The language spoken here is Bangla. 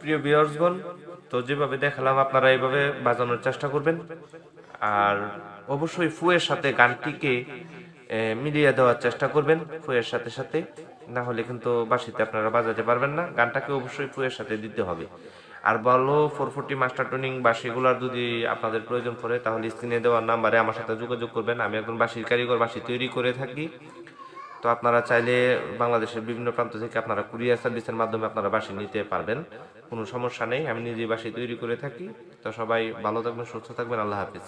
প্রিয় বিয়ার্সগণ তো যেভাবে দেখালাম আপনারা এইভাবে বাজানোর চেষ্টা করবেন। আর অবশ্যই ফুয়ের সাথে গানটিকে মিলিয়ে দেওয়ার চেষ্টা করবেন ফুয়ের সাথে সাথে। না হলে কিন্তু বাঁশিতে আপনারা বাজাতে পারবেন না, গানটাকে অবশ্যই ফুয়ের সাথে দিতে হবে। আর ভালো ফোর ফোরটি মাস্টার টোনিং বাঁশিগুলার যদি আপনাদের প্রয়োজন পড়ে, তাহলে স্ক্রিনে দেওয়ার নাম্বারে আমার সাথে যোগাযোগ করবেন। আমি একজন বাঁশির কারিগর বাসি তৈরি করে থাকি। তো আপনারা চাইলে বাংলাদেশের বিভিন্ন প্রান্ত থেকে আপনারা কুরিয়ার সার্ভিসের মাধ্যমে আপনারা বাসি নিতে পারবেন। কোনো সমস্যা নেই, আমি নিজেই বাসি তৈরি করে থাকি। তো সবাই ভালো থাকবেন, সুস্থ থাকবেন, আল্লাহ হাফিজ।